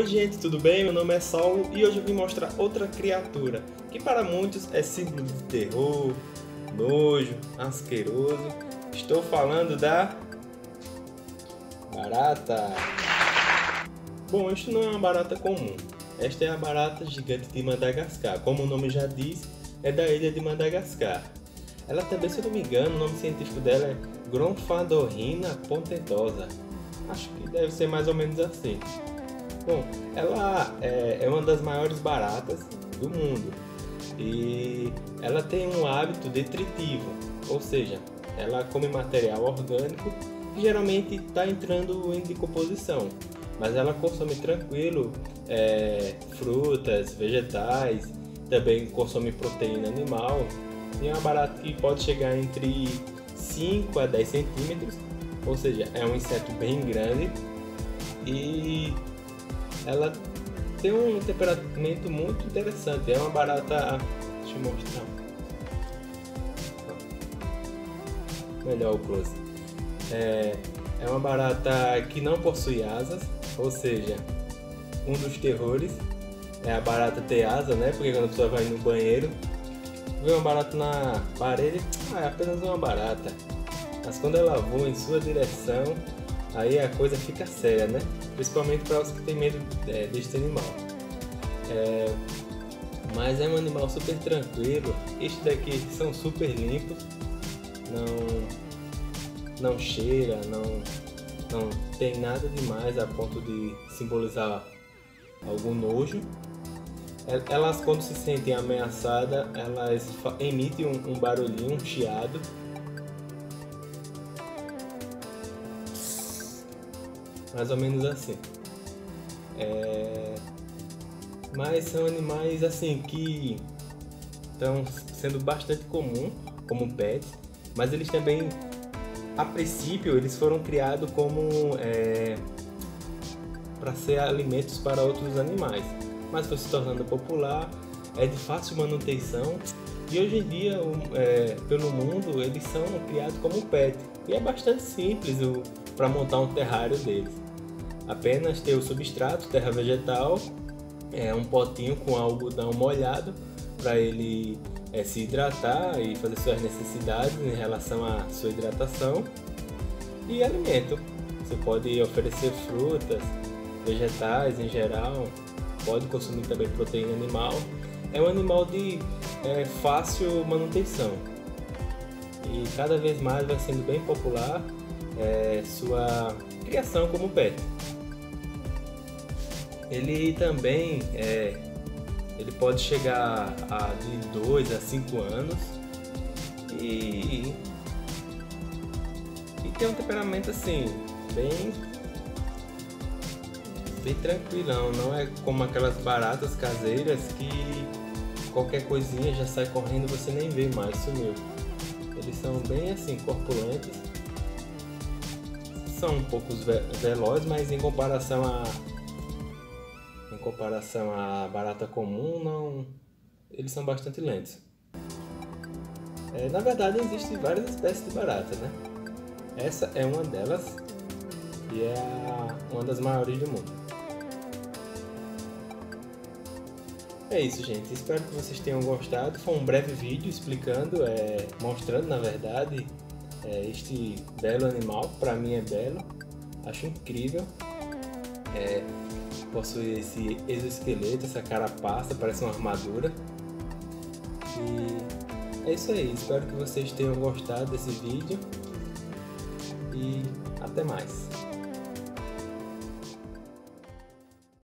Oi gente, tudo bem? Meu nome é Saulo e hoje eu vim mostrar outra criatura que para muitos é símbolo de terror, nojo, asqueroso. Estou falando da barata. Bom, isto não é uma barata comum. Esta é a barata gigante de Madagascar. Como o nome já diz, é da ilha de Madagascar. Ela também, se eu não me engano, o nome científico dela é Gronfadorrhina pontentosa. Acho que deve ser mais ou menos assim. Bom, ela é, é uma das maiores baratas do mundo. E ela tem um hábito detritivo, ou seja, ela come material orgânico que geralmente está entrando em decomposição, mas ela consome tranquilo é, frutas, vegetais, também consome proteína animal e é uma barata que pode chegar entre 5 a 10 centímetros, ou seja, é um inseto bem grande. E ela tem um temperamento muito interessante. É uma barata. Deixa eu mostrar. Melhor o close. É, é uma barata que não possui asas, ou seja, um dos terrores é a barata ter asa, né? Porque quando a pessoa vai no banheiro, vê uma barata na parede, ah, é apenas uma barata. Mas quando ela voa em sua direção, aí a coisa fica séria, né? Principalmente para os que têm medo é, deste animal. É, mas é um animal super tranquilo. Estes daqui são super limpos, não, não cheira, não, não tem nada demais a ponto de simbolizar algum nojo. É, elas quando se sentem ameaçadas, elas emitem um, um barulhinho, um chiado mais ou menos assim. É... Mas são animais assim que estão sendo bastante comum como pets, mas eles também, a princípio, eles foram criados como é... para ser alimentos para outros animais, mas foi se tornando popular, é de fácil manutenção e hoje em dia, é, pelo mundo, eles são criados como pet. E é bastante simples para montar um terrário deles. Apenas ter o substrato, terra vegetal, é, um potinho com algodão molhado para ele é, se hidratar e fazer suas necessidades em relação à sua hidratação e alimento. Você pode oferecer frutas, vegetais em geral, pode consumir também proteína animal. É um animal de é, fácil manutenção e cada vez mais vai sendo bem popular é, sua criação como pet. Ele também é, ele pode chegar a de 2 a 5 anos e, e tem um temperamento assim bem bem tranquilão, não é como aquelas baratas caseiras que qualquer coisinha já sai correndo e você nem vê mais, sumiu. Eles são bem assim, corpulentos. São um pouco velozes, mas em comparação a em comparação à barata comum, não eles são bastante lentos. É, na verdade, existem várias espécies de barata, né? Essa é uma delas e é uma das maiores do mundo. É isso, gente. Espero que vocês tenham gostado. Foi um breve vídeo explicando, é, mostrando, na verdade, é, este belo animal. Para mim é belo. Acho incrível. É, possui esse exoesqueleto, essa carapaça, parece uma armadura. E é isso aí. Espero que vocês tenham gostado desse vídeo. E até mais.